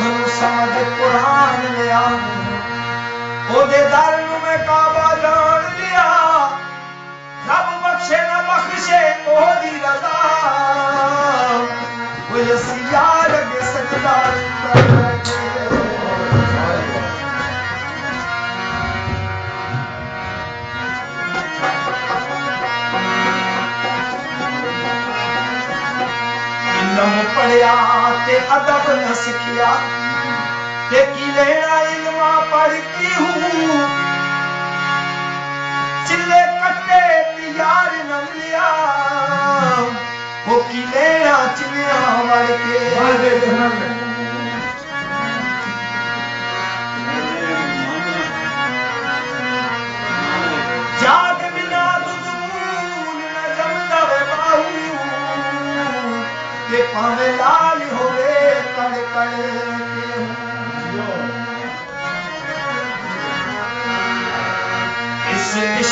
पुर हो धर्म में काबा ज अदब न सिखिया लेना इलमा पढ़ती हूँ।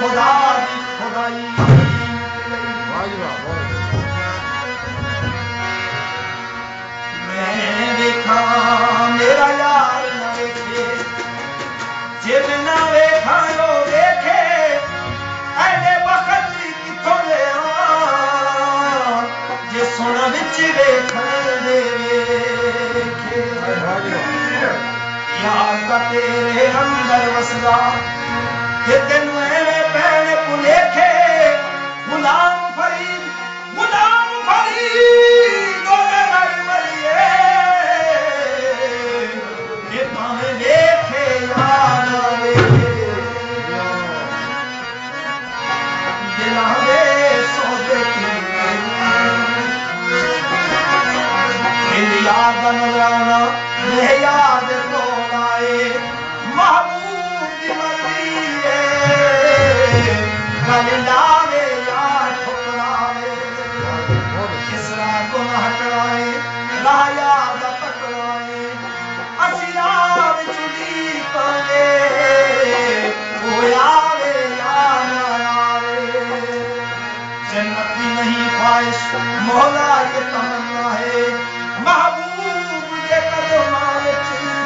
خدا भेण पुलेखे गुलाम مولا یہ تمنا ہے۔ محبوب کے قدم چیز